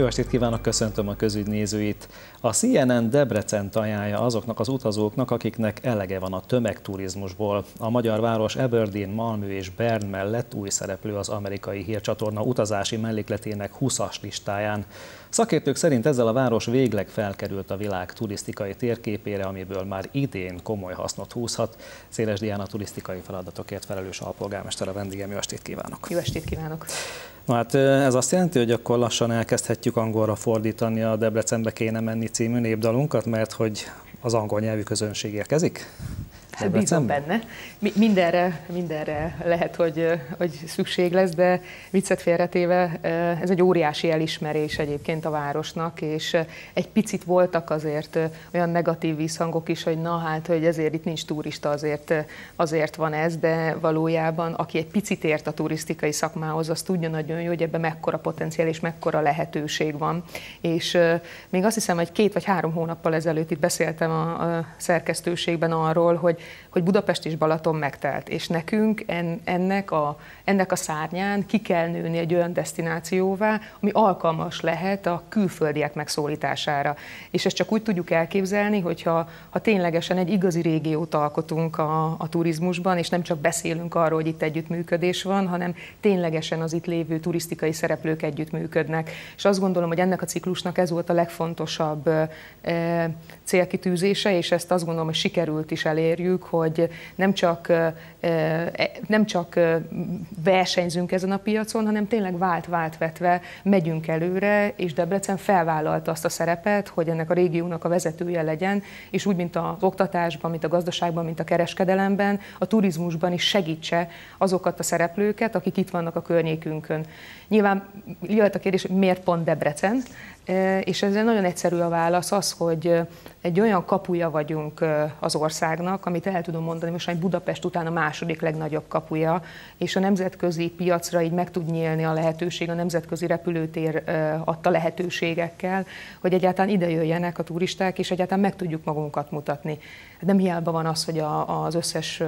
Jó estét kívánok, köszöntöm a közügy nézőit. A CNN Debrecen ajánlja azoknak az utazóknak, akiknek elege van a tömegturizmusból. A magyar város Aberdeen, Malmö és Bern mellett új szereplő az amerikai hírcsatorna utazási mellékletének 20-as listáján. Szakértők szerint ezzel a város végleg felkerült a világ turisztikai térképére, amiből már idén komoly hasznot húzhat. Széles Diana turisztikai feladatokért felelős alpolgármester a vendégem. Jó estét kívánok! Jó estét kívánok! Na hát ez azt jelenti, hogy akkor lassan elkezdhetjük angolra fordítani a Debrecenbe kéne menni című népdalunkat, mert hogy az angol nyelvű közönség érkezik? Bízom benne. Mindenre, mindenre lehet, hogy, hogy szükség lesz, de viccet félretéve ez egy óriási elismerés egyébként a városnak, és egy picit voltak azért olyan negatív visszhangok is, hogy na hát, hogy ezért itt nincs turista, azért, azért van ez, de valójában aki egy picit ért a turisztikai szakmához, az tudja nagyon jó, hogy ebben mekkora potenciál és mekkora lehetőség van. És még azt hiszem, hogy két vagy három hónappal ezelőtt itt beszéltem a, a szerkesztőségben arról, hogy hogy Budapest és Balaton megtelt, és nekünk en, ennek, a, ennek a szárnyán ki kell nőni egy olyan destinációvá, ami alkalmas lehet a külföldiek megszólítására. És ezt csak úgy tudjuk elképzelni, hogyha ha ténylegesen egy igazi régiót alkotunk a, a turizmusban, és nem csak beszélünk arról, hogy itt együttműködés van, hanem ténylegesen az itt lévő turisztikai szereplők együttműködnek. És azt gondolom, hogy ennek a ciklusnak ez volt a legfontosabb e, célkitűzése, és ezt azt gondolom, hogy sikerült is elérjük, reméljük, hogy nem csak, e, nem csak versenyzünk ezen a piacon, hanem tényleg vált-vált vetve megyünk előre, és Debrecen felvállalta azt a szerepet, hogy ennek a régiónak a vezetője legyen, és úgy, mint az oktatásban, mint a gazdaságban, mint a kereskedelemben, a turizmusban is segítse azokat a szereplőket, akik itt vannak a környékünkön. Nyilván jöhet a kérdés, miért pont Debrecen, és ez nagyon egyszerű a válasz az, hogy egy olyan kapuja vagyunk az országnak, amit el tudom mondani, most Budapest után a második legnagyobb kapuja, és a nemzetközi piacra így meg tud nyílni a lehetőség, a nemzetközi repülőtér adta lehetőségekkel, hogy egyáltalán ide jöjjenek a turisták, és egyáltalán meg tudjuk magunkat mutatni. Nem hiába van az, hogy a, az összes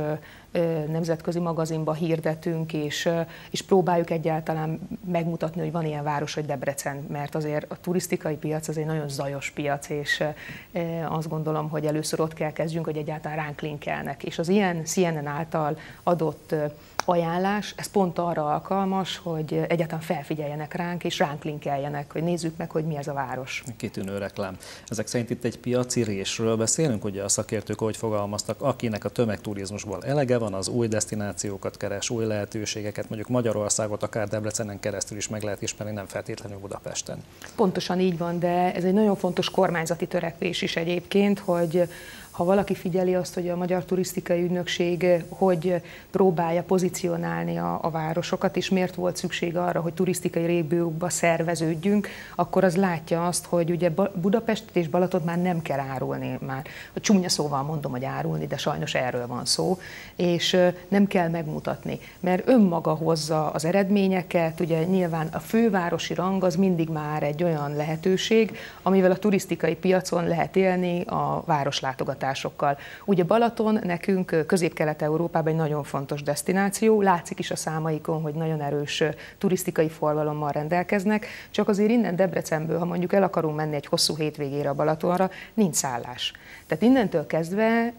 nemzetközi magazinba hirdetünk, és, és próbáljuk egyáltalán megmutatni, hogy van ilyen város, hogy Debrecen, mert azért a turisztikai piac az egy nagyon zajos piac, és azt gondolom, hogy először ott kell kezdjünk, hogy egyáltalán ránk linkelnek. És az ilyen CNN által adott ajánlás, ez pont arra alkalmas, hogy egyáltalán felfigyeljenek ránk, és ránk linkeljenek, hogy nézzük meg, hogy mi ez a város. Kitűnő reklám. Ezek szerint itt egy piaci résről beszélünk, ugye a szakértők hogy fogalmaztak, akinek a tömegturizmusból elege van, az új destinációkat keres, új lehetőségeket, mondjuk Magyarországot, akár Debrecenen keresztül is meg lehet ismerni, nem feltétlenül Budapesten. Pontosan így van, de ez egy nagyon fontos kormányzati törekvés is egyébként, hogy ha valaki figyeli azt, hogy a Magyar Turisztikai Ügynökség hogy próbálja pozícionálni a, a városokat, és miért volt szükség arra, hogy turisztikai régiókba szerveződjünk, akkor az látja azt, hogy ugye Budapestet és Balatot már nem kell árulni, már a csúnya szóval mondom, hogy árulni, de sajnos erről van szó, és nem kell megmutatni, mert önmaga hozza az eredményeket, ugye nyilván a fővárosi rang az mindig már egy olyan lehetőség, amivel a turisztikai piacon lehet élni a városlátogatás látogatásokkal. Ugye Balaton nekünk Közép-Kelet-Európában egy nagyon fontos destináció, látszik is a számaikon, hogy nagyon erős turisztikai forgalommal rendelkeznek, csak azért innen Debrecenből, ha mondjuk el akarunk menni egy hosszú hétvégére a Balatonra, nincs szállás. Tehát innentől kezdve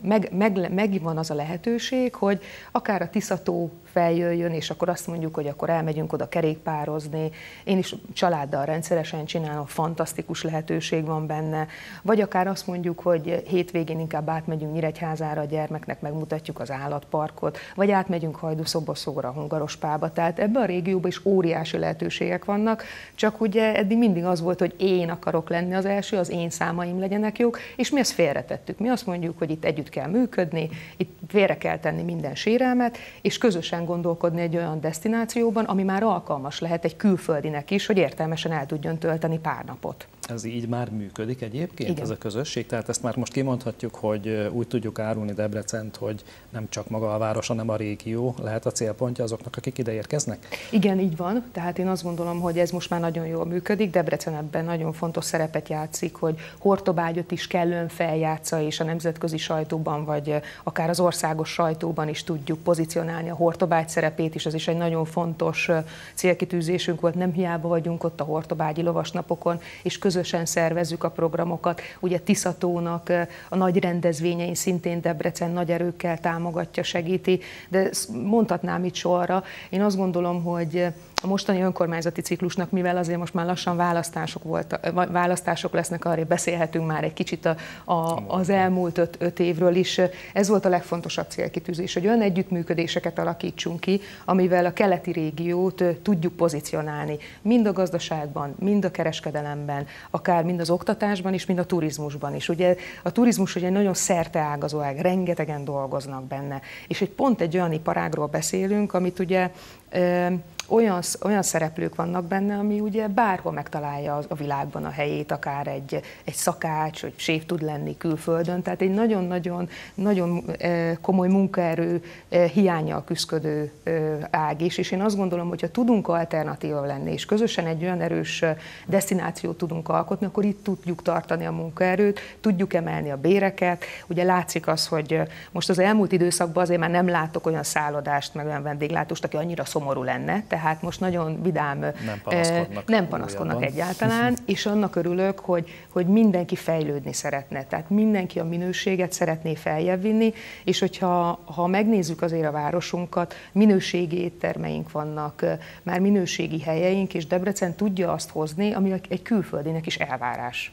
meg, meg, meg van az a lehetőség, hogy akár a Tiszató feljöjjön, és akkor azt mondjuk, hogy akkor elmegyünk oda kerékpározni. Én is családdal rendszeresen csinálom, fantasztikus lehetőség van benne. Vagy akár azt mondjuk, hogy hétvégén inkább átmegyünk Nyíregyházára a gyermeknek, megmutatjuk az állatparkot, vagy átmegyünk Hajdúszoboszóra, Hungarospába. Tehát ebben a régióban is óriási lehetőségek vannak, csak ugye eddig mindig az volt, hogy én akarok lenni az első, az én számaim legyenek jók, és mi ezt félretettük. Mi azt mondjuk, hogy itt együtt kell működni, itt félre kell tenni minden sérelmet, és közösen gondolkodni egy olyan destinációban, ami már alkalmas lehet egy külföldinek is, hogy értelmesen el tudjon tölteni pár napot. Ez így már működik egyébként, Igen. ez a közösség? Tehát ezt már most kimondhatjuk, hogy úgy tudjuk árulni Debrecent, hogy nem csak maga a város, hanem a régió lehet a célpontja azoknak, akik ide érkeznek? Igen, így van. Tehát én azt gondolom, hogy ez most már nagyon jól működik. Debrecen ebben nagyon fontos szerepet játszik, hogy Hortobágyot is kellően feljátsza, és a nemzetközi sajtóban, vagy akár az országos sajtóban is tudjuk pozícionálni a Hortobágy szerepét is. Ez is egy nagyon fontos célkitűzésünk volt. Nem hiába vagyunk ott a Hortobágyi lovasnapokon, és közösen szervezzük a programokat. Ugye Tiszatónak a nagy rendezvényein szintén Debrecen nagy erőkkel támogatja, segíti, de mondhatnám itt sorra. Én azt gondolom, hogy a mostani önkormányzati ciklusnak, mivel azért most már lassan választások, volt, választások lesznek, arra beszélhetünk már egy kicsit a, a, az elmúlt öt, öt évről is. Ez volt a legfontosabb célkitűzés, hogy olyan együttműködéseket alakítsunk ki, amivel a keleti régiót tudjuk pozícionálni. Mind a gazdaságban, mind a kereskedelemben, akár mind az oktatásban is, mind a turizmusban is. Ugye a turizmus ugye nagyon ágazó ág, rengetegen dolgoznak benne. És egy pont egy olyan iparágról beszélünk, amit ugye olyan, olyan szereplők vannak benne, ami ugye bárhol megtalálja a világban a helyét, akár egy, egy szakács, vagy séf tud lenni külföldön, tehát egy nagyon-nagyon nagyon komoly munkaerő hiánya küzdködő ág is, és én azt gondolom, hogy ha tudunk alternatíva lenni, és közösen egy olyan erős destinációt tudunk alkotni, akkor itt tudjuk tartani a munkaerőt, tudjuk emelni a béreket, ugye látszik az, hogy most az elmúlt időszakban azért már nem látok olyan szállodást, meg olyan vendéglátóst, aki annyira szomorú lenne, tehát most nagyon vidám, nem panaszkodnak, nem panaszkodnak egyáltalán, és annak örülök, hogy, hogy mindenki fejlődni szeretne, tehát mindenki a minőséget szeretné feljebb vinni, és hogyha ha megnézzük azért a városunkat, minőségi éttermeink vannak, már minőségi helyeink, és Debrecen tudja azt hozni, ami egy külföldinek is elvárás.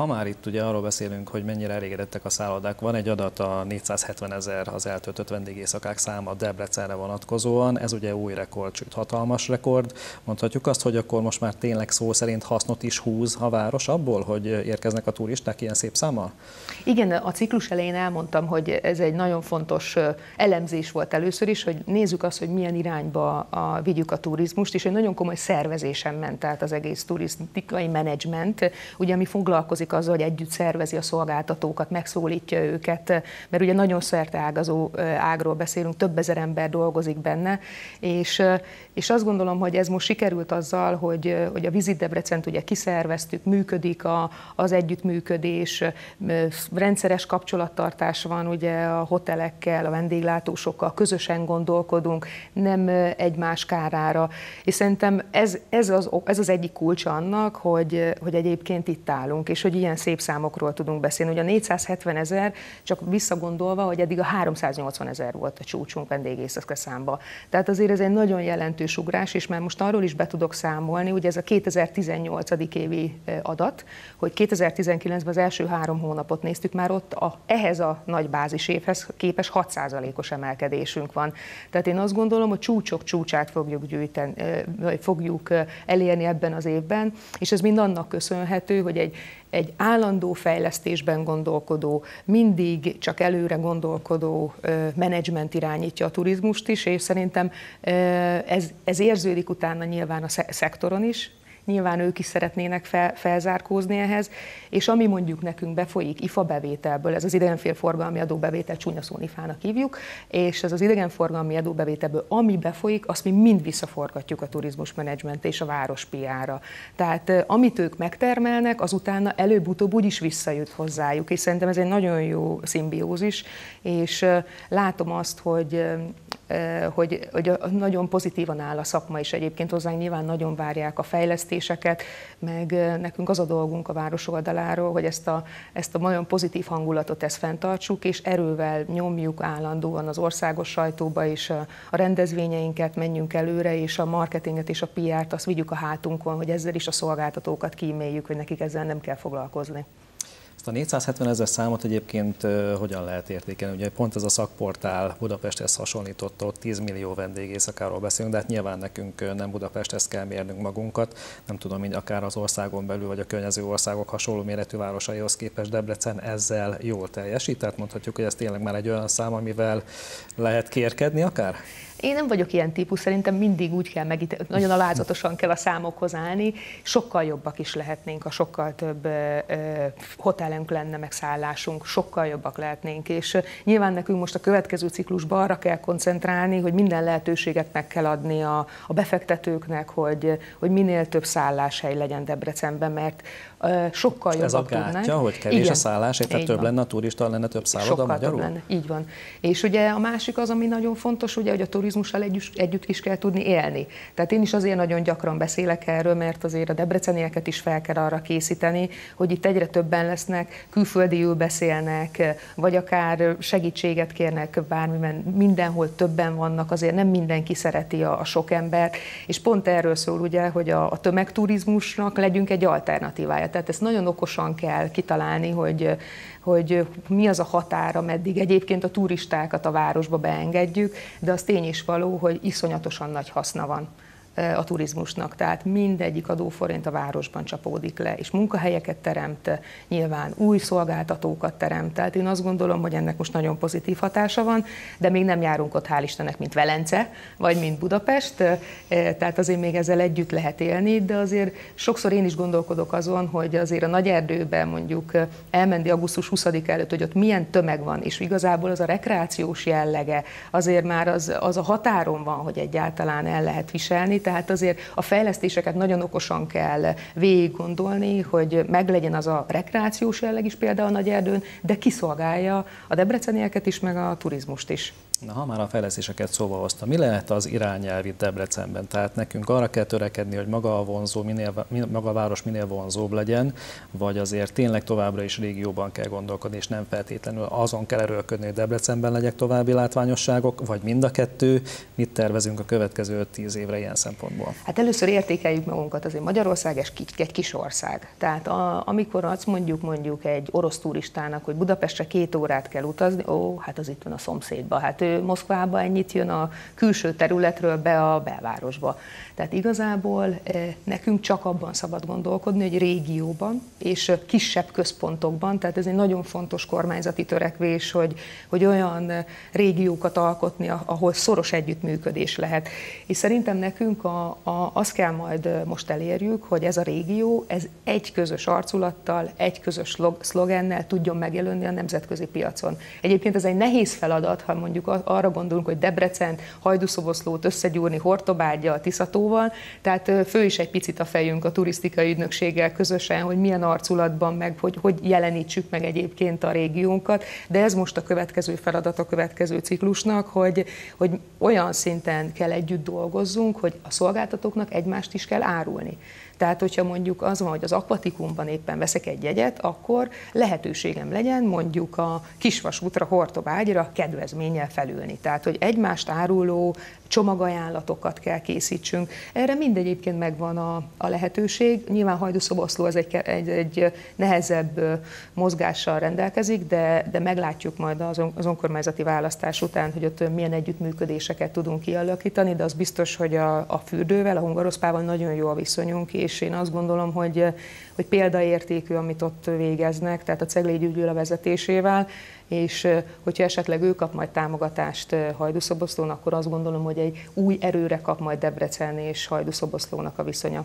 Ha már itt ugye arról beszélünk, hogy mennyire elégedettek a szállodák, van egy adat a 470 ezer az eltöltött vendégészakák száma Debrecenre vonatkozóan, ez ugye új rekord, sőt hatalmas rekord. Mondhatjuk azt, hogy akkor most már tényleg szó szerint hasznot is húz a város abból, hogy érkeznek a turisták ilyen szép számmal? Igen, a ciklus elején elmondtam, hogy ez egy nagyon fontos elemzés volt először is, hogy nézzük azt, hogy milyen irányba a, vigyük a turizmust, és egy nagyon komoly szervezésen ment át az egész turisztikai menedzsment, ugye ami foglalkozik foglalkozik azzal, hogy együtt szervezi a szolgáltatókat, megszólítja őket, mert ugye nagyon szerte ágazó ágról beszélünk, több ezer ember dolgozik benne, és, és azt gondolom, hogy ez most sikerült azzal, hogy, hogy a Visit Debrecent ugye kiszerveztük, működik a, az együttműködés, rendszeres kapcsolattartás van ugye a hotelekkel, a vendéglátósokkal, közösen gondolkodunk, nem egymás kárára, és szerintem ez, ez, az, ez az egyik kulcsa annak, hogy, hogy egyébként itt állunk, és hogy ilyen szép számokról tudunk beszélni. Ugye a 470 ezer, csak visszagondolva, hogy eddig a 380 ezer volt a csúcsunk vendégészekre számba. Tehát azért ez egy nagyon jelentős ugrás, és már most arról is be tudok számolni, ugye ez a 2018. évi adat, hogy 2019-ben az első három hónapot néztük, már ott a, ehhez a nagy bázis évhez képes 6%-os emelkedésünk van. Tehát én azt gondolom, hogy csúcsok csúcsát fogjuk gyűjteni, vagy fogjuk elérni ebben az évben, és ez mind annak köszönhető, hogy egy egy állandó fejlesztésben gondolkodó, mindig csak előre gondolkodó menedzsment irányítja a turizmust is, és szerintem ez, ez érződik utána nyilván a szektoron is, nyilván ők is szeretnének fel, felzárkózni ehhez, és ami mondjuk nekünk befolyik IFA bevételből, ez az idegenforgalmi adóbevétel csúnya szón IFA-nak hívjuk, és ez az idegenforgalmi adóbevételből, ami befolyik, azt mi mind visszaforgatjuk a turizmus menedzsment és a város piára. Tehát amit ők megtermelnek, az utána előbb-utóbb úgyis visszajut hozzájuk, és szerintem ez egy nagyon jó szimbiózis, és látom azt, hogy hogy, hogy nagyon pozitívan áll a szakma is egyébként hozzánk, nyilván nagyon várják a fejlesztéseket, meg nekünk az a dolgunk a város oldaláról, hogy ezt a, ezt a nagyon pozitív hangulatot ezt fenntartsuk, és erővel nyomjuk állandóan az országos sajtóba is a, a rendezvényeinket, menjünk előre, és a marketinget és a PR-t azt vigyük a hátunkon, hogy ezzel is a szolgáltatókat kíméljük, hogy nekik ezzel nem kell foglalkozni. Ezt a 470 ezer számot egyébként hogyan lehet értékelni? Ugye pont ez a szakportál Budapesthez hasonlított, ott 10 millió vendégészakáról beszélünk, de hát nyilván nekünk nem Budapesthez kell mérnünk magunkat. Nem tudom, hogy akár az országon belül, vagy a környező országok hasonló méretű városaihoz képest Debrecen ezzel jól teljesít. Tehát mondhatjuk, hogy ez tényleg már egy olyan szám, amivel lehet kérkedni akár? Én nem vagyok ilyen típus, szerintem mindig úgy kell megítélni, nagyon alázatosan kell a számokhoz állni, sokkal jobbak is lehetnénk, a sokkal több ö, hotelünk lenne, meg szállásunk, sokkal jobbak lehetnénk, és nyilván nekünk most a következő ciklusban arra kell koncentrálni, hogy minden lehetőséget meg kell adni a, a befektetőknek, hogy, hogy minél több szálláshely legyen Debrecenben, mert sokkal jobbak Ez a gátja, tudnánk. hogy kevés Igen. a szállás, tehát több van. lenne a turista, lenne több szálloda sokkal magyarul? Több lenne. Így van. És ugye a másik az, ami nagyon fontos, ugye, hogy a turizmussal együtt, együtt is kell tudni élni. Tehát én is azért nagyon gyakran beszélek erről, mert azért a debrecenieket is fel kell arra készíteni, hogy itt egyre többen lesznek, külföldiül beszélnek, vagy akár segítséget kérnek bármiben, mindenhol többen vannak, azért nem mindenki szereti a, a sok embert, és pont erről szól ugye, hogy a, a tömegturizmusnak legyünk egy alternatívája. Tehát ezt nagyon okosan kell kitalálni, hogy, hogy mi az a határa, meddig egyébként a turistákat a városba beengedjük, de az tény is való, hogy iszonyatosan nagy haszna van a turizmusnak, tehát mindegyik adóforint a városban csapódik le, és munkahelyeket teremt, nyilván új szolgáltatókat teremt, tehát én azt gondolom, hogy ennek most nagyon pozitív hatása van, de még nem járunk ott, hál' Istennek, mint Velence, vagy mint Budapest, tehát azért még ezzel együtt lehet élni, de azért sokszor én is gondolkodok azon, hogy azért a nagy erdőben mondjuk elmenni augusztus 20 előtt, hogy ott milyen tömeg van, és igazából az a rekreációs jellege, azért már az, az a határon van, hogy egyáltalán el lehet viselni, tehát azért a fejlesztéseket nagyon okosan kell végig gondolni, hogy meglegyen az a rekreációs jelleg is például a nagy erdőn, de kiszolgálja a debrecenieket is, meg a turizmust is. Na, ha már a fejlesztéseket szóba hozta, mi lehet az irányelv itt Debrecenben? Tehát nekünk arra kell törekedni, hogy maga a vonzó, minél, maga a város minél vonzóbb legyen, vagy azért tényleg továbbra is régióban kell gondolkodni, és nem feltétlenül azon kell erőlködni, hogy Debrecenben legyek további látványosságok, vagy mind a kettő. Mit tervezünk a következő 5-10 évre ilyen szempontból? Hát először értékeljük magunkat, azért Magyarország egy kis ország. Tehát a, amikor azt mondjuk mondjuk egy orosz turistának, hogy Budapestre két órát kell utazni, ó, hát az itt van a szomszédban, hát ő Moszkvába, ennyit jön a külső területről be a belvárosba. Tehát igazából eh, nekünk csak abban szabad gondolkodni, hogy régióban és kisebb központokban, tehát ez egy nagyon fontos kormányzati törekvés, hogy, hogy olyan régiókat alkotni, ahol szoros együttműködés lehet. És szerintem nekünk a, a, azt kell majd most elérjük, hogy ez a régió, ez egy közös arculattal, egy közös szlogennel tudjon megjelenni a nemzetközi piacon. Egyébként ez egy nehéz feladat, ha mondjuk arra gondolunk, hogy Debrecen, Hajdúszoboszlót összegyúrni Hortobágyjal, Tiszatóval, tehát fő is egy picit a fejünk a turisztikai ügynökséggel közösen, hogy milyen arculatban, meg hogy, hogy jelenítsük meg egyébként a régiónkat, de ez most a következő feladat a következő ciklusnak, hogy, hogy olyan szinten kell együtt dolgozzunk, hogy a szolgáltatóknak egymást is kell árulni. Tehát, hogyha mondjuk az van, hogy az akvatikumban éppen veszek egy jegyet, akkor lehetőségem legyen mondjuk a kisvasútra, Hortobágyra kedvezménnyel felülni. Tehát, hogy egymást áruló csomagajánlatokat kell készítsünk. Erre mind egyébként megvan a, a lehetőség. Nyilván Hajdúszoboszló az egy, egy, egy nehezebb mozgással rendelkezik, de, de meglátjuk majd az, az önkormányzati választás után, hogy ott milyen együttműködéseket tudunk kialakítani, de az biztos, hogy a, a fürdővel, a hungaroszpával nagyon jó a viszonyunk, és én azt gondolom, hogy, hogy példaértékű, amit ott végeznek, tehát a Ceglé Gyűlőle vezetésével, és hogyha esetleg ő kap majd támogatást Hajdúszoboszlón, akkor azt gondolom, hogy egy új erőre kap majd Debrecen és Hajdúszoboszlónak a viszonya.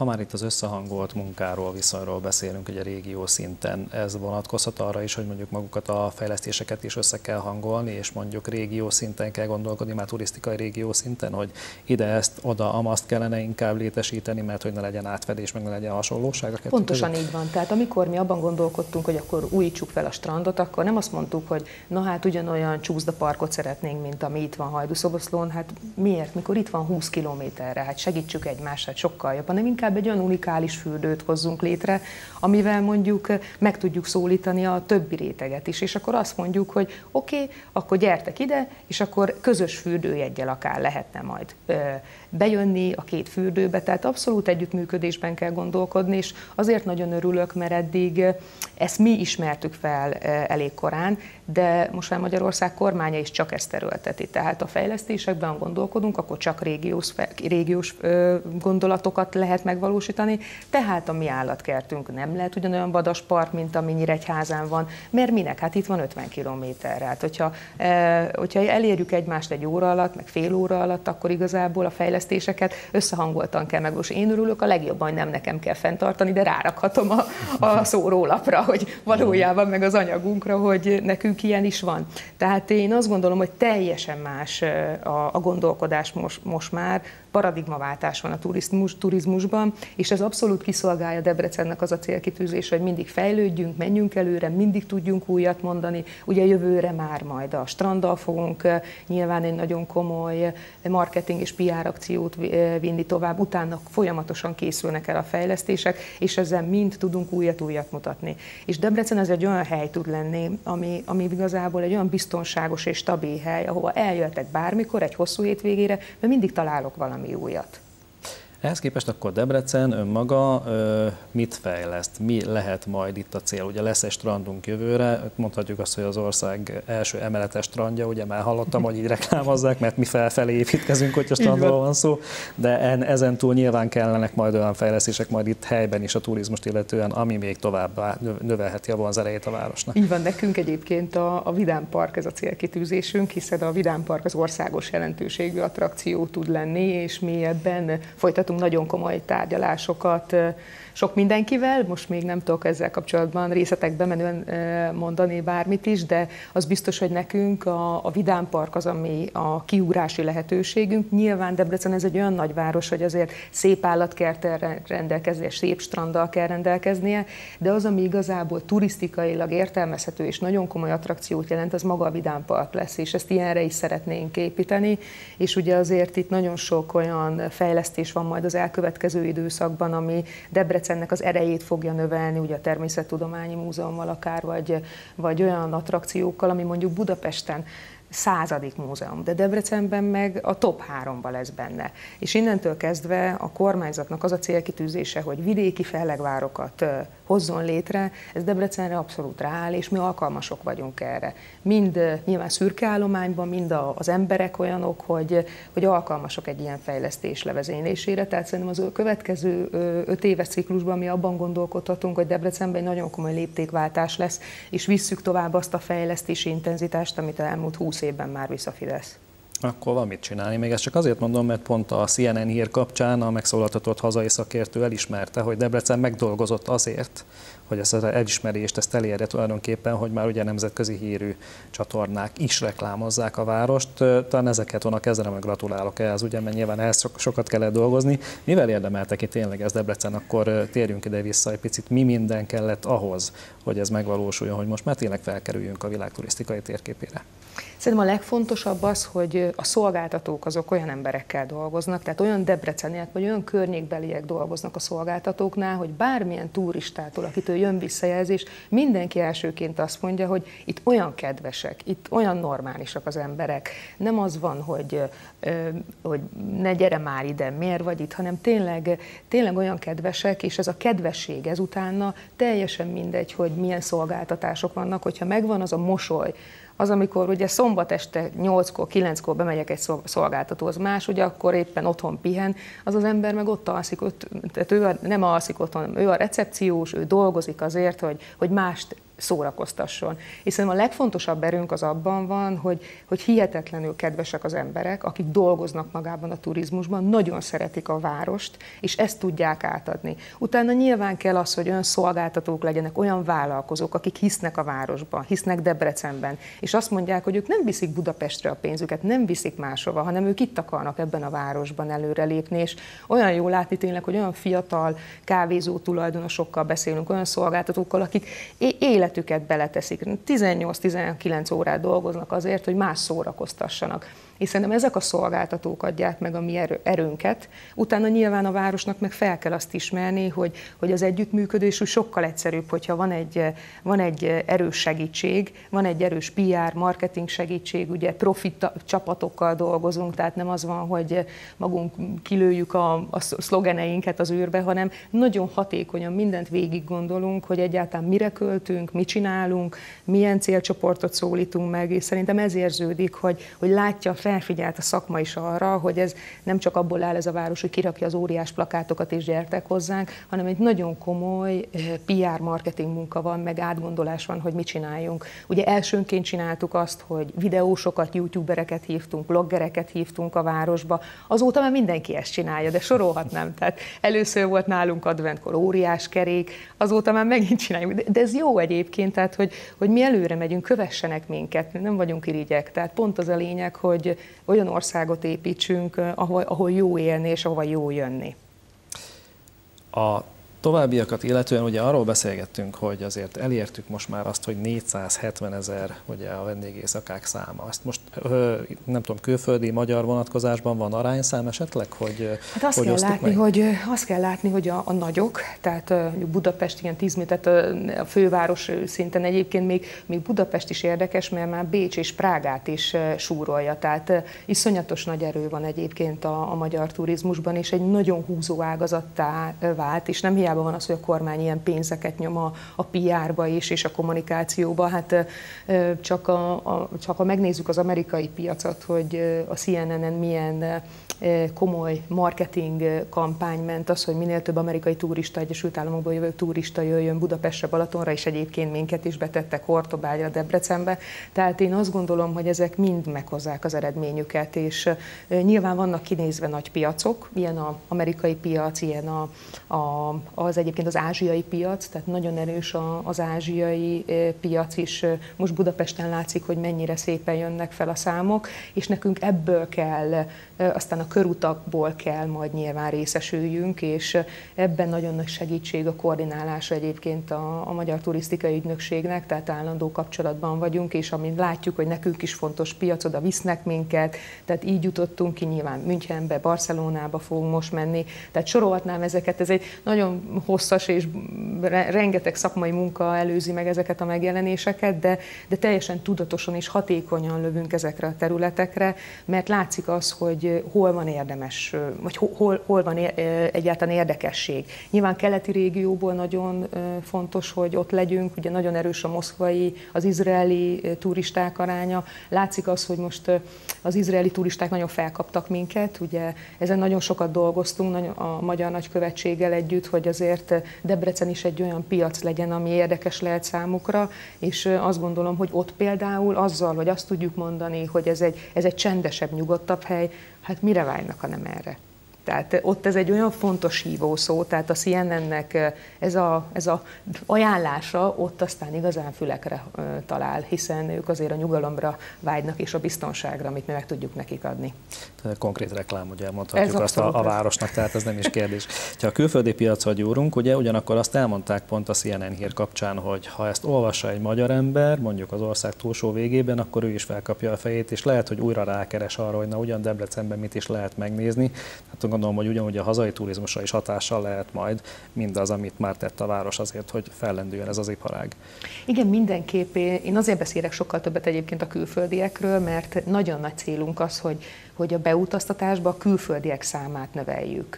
Ha már itt az összehangolt munkáról, viszonyról beszélünk ugye régió szinten, ez vonatkozhat arra is, hogy mondjuk magukat a fejlesztéseket is össze kell hangolni, és mondjuk régió szinten kell gondolkodni, már turisztikai régió szinten, hogy ide ezt, oda, amaszt kellene inkább létesíteni, mert hogy ne legyen átfedés, meg ne legyen hasonlóság. Pontosan így van. Tehát amikor mi abban gondolkodtunk, hogy akkor újítsuk fel a strandot, akkor nem azt mondtuk, hogy na hát ugyanolyan csúszdaparkot szeretnénk, mint ami itt van Hajdúszoboszlón, hát miért, mikor itt van 20 kilométerre, hát segítsük egymást, hát sokkal jobban, nem inkább egy olyan unikális fürdőt hozzunk létre, amivel mondjuk meg tudjuk szólítani a többi réteget is, és akkor azt mondjuk, hogy oké, okay, akkor gyertek ide, és akkor közös fürdőjeggyel akár lehetne majd bejönni a két fürdőbe, tehát abszolút együttműködésben kell gondolkodni, és azért nagyon örülök, mert eddig ezt mi ismertük fel elég korán, de most már Magyarország kormánya is csak ezt erőlteti. Tehát a fejlesztésekben gondolkodunk, akkor csak régiós, régiós gondolatokat lehet megvalósítani, tehát a mi állatkertünk nem lehet ugyanolyan vadas park, mint ami Nyíregyházán van, mert minek? Hát itt van 50 kilométerre. Hát hogyha, e, hogyha elérjük egymást egy óra alatt, meg fél óra alatt, akkor igazából a fejlesztéseket összehangoltan kell megvalósítani. Én örülök a legjobban, nem nekem kell fenntartani, de rárakhatom a, a szórólapra, hogy valójában meg az anyagunkra, hogy nekünk ilyen is van. Tehát én azt gondolom, hogy teljesen más a, a gondolkodás most, most már, paradigmaváltás van a turizmus, turizmusban, és ez abszolút kiszolgálja Debrecennek az a célkitűzés, hogy mindig fejlődjünk, menjünk előre, mindig tudjunk újat mondani. Ugye jövőre már majd a stranddal fogunk nyilván egy nagyon komoly marketing és PR akciót vinni tovább, utána folyamatosan készülnek el a fejlesztések, és ezzel mind tudunk újat-újat mutatni. És Debrecen ez egy olyan hely tud lenni, ami, ami igazából egy olyan biztonságos és stabil hely, ahova eljöhetek bármikor, egy hosszú hétvégére, mert mindig találok valami újat. Ehhez képest akkor Debrecen önmaga mit fejleszt? Mi lehet majd itt a cél? Ugye lesz egy strandunk jövőre, mondhatjuk azt, hogy az ország első emeletes strandja, ugye már hallottam, hogy így reklámozzák, mert mi felfelé építkezünk, hogyha strandról van szó, de ezen túl nyilván kellenek majd olyan fejlesztések majd itt helyben is a turizmust illetően, ami még tovább növelheti a vonzerejét a városnak. Így van, nekünk egyébként a, a Vidám Park ez a célkitűzésünk, hiszen a Vidám Park az országos jelentőségű attrakció tud lenni, és mi ebben folytatunk folytatunk nagyon komoly tárgyalásokat sok mindenkivel, most még nem tudok ezzel kapcsolatban részletekbe menően mondani bármit is, de az biztos, hogy nekünk a, a Vidám Park az, ami a kiugrási lehetőségünk. Nyilván Debrecen ez egy olyan nagy város, hogy azért szép állatkerttel rendelkeznie, szép stranddal kell rendelkeznie, de az, ami igazából turisztikailag értelmezhető és nagyon komoly attrakciót jelent, az maga a Vidám Park lesz, és ezt ilyenre is szeretnénk építeni, és ugye azért itt nagyon sok olyan fejlesztés van majd az elkövetkező időszakban, ami Debrecen Debrecennek az erejét fogja növelni, ugye a Természettudományi Múzeummal akár, vagy, vagy olyan attrakciókkal, ami mondjuk Budapesten századik múzeum, de Debrecenben meg a top háromba lesz benne. És innentől kezdve a kormányzatnak az a célkitűzése, hogy vidéki fellegvárokat hozzon létre, ez Debrecenre abszolút rááll, és mi alkalmasok vagyunk erre. Mind nyilván szürke állományban, mind az emberek olyanok, hogy, hogy alkalmasok egy ilyen fejlesztés levezénylésére. Tehát szerintem az következő öt éves ciklusban mi abban gondolkodhatunk, hogy Debrecenben egy nagyon komoly léptékváltás lesz, és visszük tovább azt a fejlesztési intenzitást, amit elmúlt húsz évben már visszafidesz. Akkor van mit csinálni. Még ezt csak azért mondom, mert pont a CNN hír kapcsán a megszólaltatott hazai szakértő elismerte, hogy Debrecen megdolgozott azért, hogy ezt az elismerést ezt elérje tulajdonképpen, hogy már ugye nemzetközi hírű csatornák is reklámozzák a várost. Talán ezeket vannak kezdene, meg gratulálok ehhez, ugye, mert nyilván ehhez sokat kellett dolgozni. Mivel érdemelte ki tényleg ez Debrecen, akkor térjünk ide vissza egy picit, mi minden kellett ahhoz, hogy ez megvalósuljon, hogy most már tényleg felkerüljünk a világ turisztikai térképére. Szerintem a legfontosabb az, hogy a szolgáltatók azok olyan emberekkel dolgoznak, tehát olyan debreceniek vagy olyan környékbeliek dolgoznak a szolgáltatóknál, hogy bármilyen turistától, akitől jön visszajelzés, mindenki elsőként azt mondja, hogy itt olyan kedvesek, itt olyan normálisak az emberek. Nem az van, hogy, hogy ne gyere már ide, miért vagy itt, hanem tényleg, tényleg olyan kedvesek, és ez a kedvesség ezután teljesen mindegy, hogy milyen szolgáltatások vannak, hogyha megvan az a mosoly, az, amikor ugye szombat este 8-kor, 9-kor bemegyek egy szolgáltatóhoz, más ugye akkor éppen otthon pihen, az az ember meg ott alszik, ott, tehát ő nem alszik otthon, ő a recepciós, ő dolgozik azért, hogy, hogy mást szórakoztasson. Szerintem a legfontosabb erőnk az abban van, hogy, hogy hihetetlenül kedvesek az emberek, akik dolgoznak magában a turizmusban, nagyon szeretik a várost, és ezt tudják átadni. Utána nyilván kell az, hogy olyan szolgáltatók legyenek, olyan vállalkozók, akik hisznek a városban, hisznek Debrecenben, és azt mondják, hogy ők nem viszik Budapestre a pénzüket, nem viszik máshova, hanem ők itt akarnak ebben a városban előrelépni, és olyan jó látni tényleg, hogy olyan fiatal kávézó tulajdonosokkal beszélünk, olyan szolgáltatókkal, akik élet életüket beleteszik. 18-19 órát dolgoznak azért, hogy más szórakoztassanak és szerintem ezek a szolgáltatók adják meg a mi erő, erőnket. Utána nyilván a városnak meg fel kell azt ismerni, hogy, hogy az együttműködés sokkal egyszerűbb, hogyha van egy, van egy erős segítség, van egy erős PR, marketing segítség, ugye profit csapatokkal dolgozunk, tehát nem az van, hogy magunk kilőjük a, a szlogeneinket az űrbe, hanem nagyon hatékonyan mindent végig gondolunk, hogy egyáltalán mire költünk, mit csinálunk, milyen célcsoportot szólítunk meg, és szerintem ez érződik, hogy, hogy látja a felfigyelt a szakma is arra, hogy ez nem csak abból áll ez a város, hogy kirakja az óriás plakátokat és gyertek hozzánk, hanem egy nagyon komoly PR marketing munka van, meg átgondolás van, hogy mit csináljunk. Ugye elsőnként csináltuk azt, hogy videósokat, youtubereket hívtunk, bloggereket hívtunk a városba, azóta már mindenki ezt csinálja, de sorolhatnám. Tehát először volt nálunk adventkor óriás kerék, azóta már megint csináljuk. De ez jó egyébként, tehát hogy, hogy mi előre megyünk, kövessenek minket, nem vagyunk irigyek. Tehát pont az a lényeg, hogy olyan országot építsünk, ahol, ahol jó élni és ahol jó jönni. A továbbiakat illetően ugye arról beszélgettünk, hogy azért elértük most már azt, hogy 470 ezer ugye a vendégészakák száma. Ezt most nem tudom, külföldi, magyar vonatkozásban van arányszám esetleg, hogy Hát azt, hogy kell látni, meg? hogy, azt kell látni, hogy a, a nagyok, tehát Budapest ilyen 10 tehát a főváros szinten egyébként még, még Budapest is érdekes, mert már Bécs és Prágát is súrolja, tehát iszonyatos nagy erő van egyébként a, a magyar turizmusban, és egy nagyon húzó ágazattá vált, és nem hiába hiába van az, hogy a kormány ilyen pénzeket nyom a, a PR-ba is, és a kommunikációba. Hát csak, a, a, csak ha megnézzük az amerikai piacot, hogy a CNN-en milyen komoly marketing kampány ment, az, hogy minél több amerikai turista, Egyesült Államokból jövő turista jöjjön Budapestre, Balatonra, és egyébként minket is betettek Hortobágyra, Debrecenbe. Tehát én azt gondolom, hogy ezek mind meghozzák az eredményüket, és nyilván vannak kinézve nagy piacok, ilyen az amerikai piac, ilyen a, a, az egyébként az ázsiai piac, tehát nagyon erős az ázsiai piac is. Most Budapesten látszik, hogy mennyire szépen jönnek fel a számok, és nekünk ebből kell, aztán a körutakból kell majd nyilván részesüljünk, és ebben nagyon nagy segítség a koordinálása egyébként a, a Magyar Turisztikai Ügynökségnek, tehát állandó kapcsolatban vagyunk, és amint látjuk, hogy nekünk is fontos piac, oda visznek minket, tehát így jutottunk ki, nyilván Münchenbe, Barcelonába fogunk most menni, tehát sorolhatnám ezeket, ez egy nagyon hosszas és rengeteg szakmai munka előzi meg ezeket a megjelenéseket, de, de teljesen tudatosan és hatékonyan lövünk ezekre a területekre, mert látszik az, hogy hol van érdemes, vagy hol, hol van egyáltalán érdekesség. Nyilván keleti régióból nagyon fontos, hogy ott legyünk, ugye nagyon erős a moszkvai, az izraeli turisták aránya. Látszik az, hogy most az izraeli turisták nagyon felkaptak minket, ugye ezen nagyon sokat dolgoztunk a magyar nagykövetséggel együtt, hogy azért Debrecen is egy olyan piac legyen, ami érdekes lehet számukra, és azt gondolom, hogy ott például azzal, hogy azt tudjuk mondani, hogy ez egy, ez egy csendesebb, nyugodtabb hely, hát mire vágynak, ha nem erre? Tehát ott ez egy olyan fontos hívószó, tehát a CNN-nek ez a, ez a ajánlása ott aztán igazán fülekre talál, hiszen ők azért a nyugalomra vágynak és a biztonságra, amit mi meg tudjuk nekik adni. Konkrét reklám, ugye mondhatjuk ez azt a, a városnak, tehát ez nem is kérdés. Ha a külföldi piacra gyúrunk, ugye ugyanakkor azt elmondták pont a CNN hír kapcsán, hogy ha ezt olvassa egy magyar ember, mondjuk az ország túlsó végében, akkor ő is felkapja a fejét, és lehet, hogy újra rákeres arra, hogy na ugyan Debrecenben mit is lehet megnézni. Hát gondolom, hogy ugyanúgy a hazai turizmusra is hatással lehet majd mindaz, amit már tett a város azért, hogy fellendüljön ez az iparág. Igen, mindenképp. Én azért beszélek sokkal többet egyébként a külföldiekről, mert nagyon nagy célunk az, hogy hogy a beutaztatásba a külföldiek számát növeljük.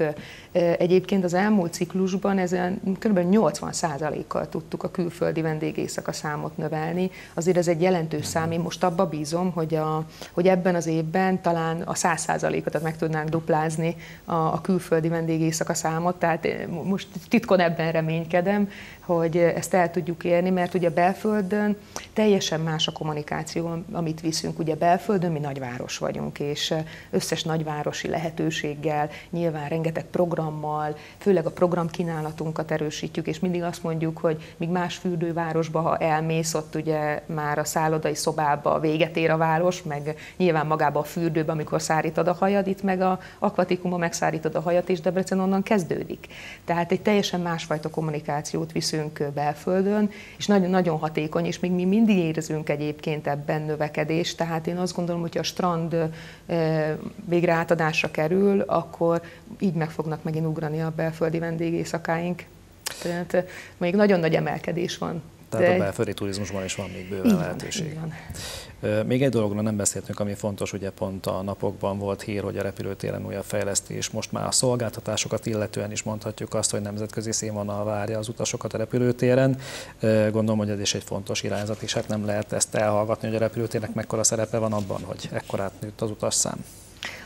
Egyébként az elmúlt ciklusban ezen kb. 80%-kal tudtuk a külföldi vendégészak számot növelni. Azért ez egy jelentős szám. Én most abba bízom, hogy, a, hogy ebben az évben talán a 100%-ot meg tudnánk duplázni a, a külföldi vendégészak számot. Tehát most titkon ebben reménykedem, hogy ezt el tudjuk érni, mert ugye belföldön teljesen más a kommunikáció, amit viszünk. Ugye belföldön mi nagyváros vagyunk, és összes nagyvárosi lehetőséggel, nyilván rengeteg programmal, főleg a programkínálatunkat erősítjük, és mindig azt mondjuk, hogy míg más fürdővárosba, ha elmész, ott ugye már a szállodai szobába véget ér a város, meg nyilván magába a fürdőbe, amikor szárítod a hajad, itt meg a akvatikuma megszárítod a hajat, és Debrecen onnan kezdődik. Tehát egy teljesen másfajta kommunikációt viszünk belföldön, és nagyon, nagyon hatékony, és még mi mindig érzünk egyébként ebben növekedést, tehát én azt gondolom, hogy a strand végre átadásra kerül, akkor így meg fognak megint ugrani a belföldi vendégészakáink. Tehát még nagyon nagy emelkedés van Tehát De... a belföldi turizmusban is van még bőven Igen, lehetőség. van. Még egy dologról nem beszéltünk, ami fontos, ugye pont a napokban volt hír, hogy a repülőtéren újabb fejlesztés, most már a szolgáltatásokat illetően is mondhatjuk azt, hogy nemzetközi színvonal várja az utasokat a repülőtéren. Gondolom, hogy ez is egy fontos irányzat, és hát nem lehet ezt elhallgatni, hogy a repülőtérnek mekkora szerepe van abban, hogy ekkorát nőtt az utasszám.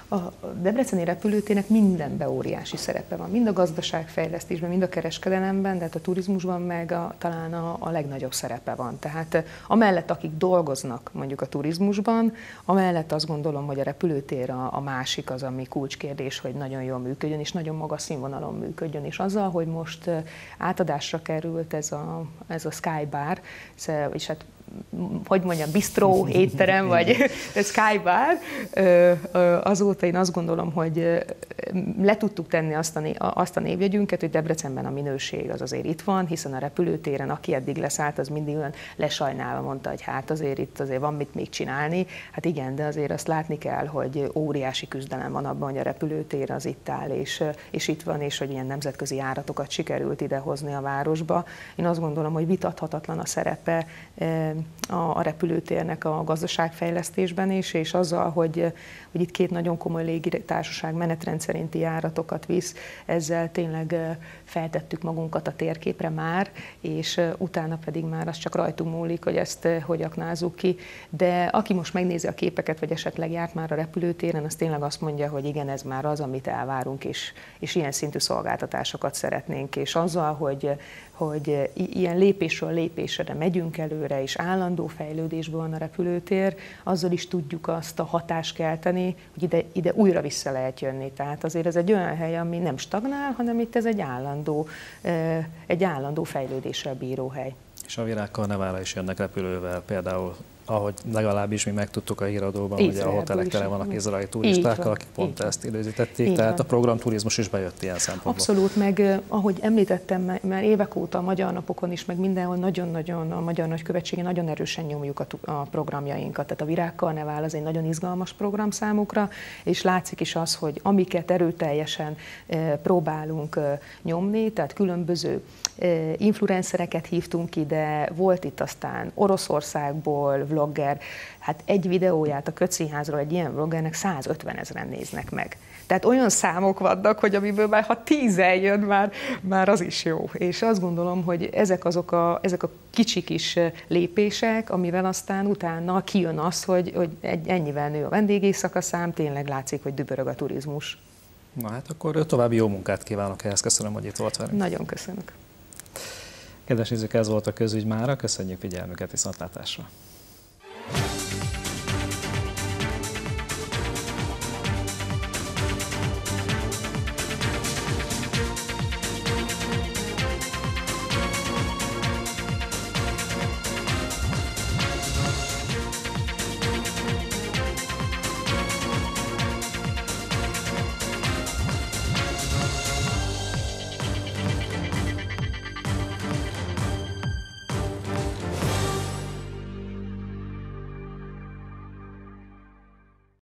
A Debreceni repülőtének mindenben óriási szerepe van, mind a gazdaságfejlesztésben, mind a kereskedelemben, de hát a turizmusban meg a, talán a, a legnagyobb szerepe van. Tehát eh, amellett, akik dolgoznak mondjuk a turizmusban, amellett azt gondolom, hogy a repülőtér a, a másik az, ami kulcskérdés, hogy nagyon jól működjön, és nagyon magas színvonalon működjön. És azzal, hogy most átadásra került ez a, ez a Skybar, és hát hogy mondjam, bistró, étterem, vagy skybar, azóta én azt gondolom, hogy le tudtuk tenni azt a, azt a névjegyünket, hogy Debrecenben a minőség az azért itt van, hiszen a repülőtéren, aki eddig leszállt, az mindig olyan lesajnálva mondta, hogy hát azért itt azért van mit még csinálni. Hát igen, de azért azt látni kell, hogy óriási küzdelem van abban, hogy a repülőtér az itt áll, és, és itt van, és hogy ilyen nemzetközi járatokat sikerült idehozni a városba. Én azt gondolom, hogy vitathatatlan a szerepe a repülőtérnek a gazdaságfejlesztésben is, és azzal, hogy, hogy itt két nagyon komoly légitársaság menetrend szerinti járatokat visz, ezzel tényleg feltettük magunkat a térképre már, és utána pedig már az csak rajtunk múlik, hogy ezt hogy aknázzuk ki. De aki most megnézi a képeket, vagy esetleg járt már a repülőtéren, az tényleg azt mondja, hogy igen, ez már az, amit elvárunk, és, és ilyen szintű szolgáltatásokat szeretnénk. És azzal, hogy, hogy ilyen lépésről lépésre megyünk előre, és állandó fejlődésben van a repülőtér, azzal is tudjuk azt a hatást kelteni, hogy ide, ide újra vissza lehet jönni. Tehát azért ez egy olyan hely, ami nem stagnál, hanem itt ez egy állandó, egy állandó fejlődéssel bíró hely. És a virágkarnevára is jönnek repülővel, például ahogy legalábbis mi megtudtuk a híradóban, hogy a hotelek tele vannak izraeli turistákkal, akik pont ezt időzítették, tehát van. a programturizmus is bejött ilyen szempontból. Abszolút, meg ahogy említettem, már évek óta a magyar napokon is, meg mindenhol nagyon-nagyon a magyar nagykövetsége nagyon erősen nyomjuk a, a programjainkat. Tehát a virágkarnevál az egy nagyon izgalmas program számukra, és látszik is az, hogy amiket erőteljesen próbálunk nyomni, tehát különböző influencereket hívtunk ide, volt itt aztán Oroszországból, vlogger, hát egy videóját a Kötszínházról egy ilyen vloggernek 150 ezeren néznek meg. Tehát olyan számok vannak, hogy amiből már ha tíz eljön, már, már az is jó. És azt gondolom, hogy ezek azok a, ezek a kicsi kis lépések, amivel aztán utána kijön az, hogy, hogy egy, ennyivel nő a vendégészaka szám, tényleg látszik, hogy dübörög a turizmus. Na hát akkor további jó munkát kívánok ehhez. Köszönöm, hogy itt volt velünk. Nagyon köszönök. Kedves nézők, ez volt a közügy mára. Köszönjük figyelmüket, viszontlátásra!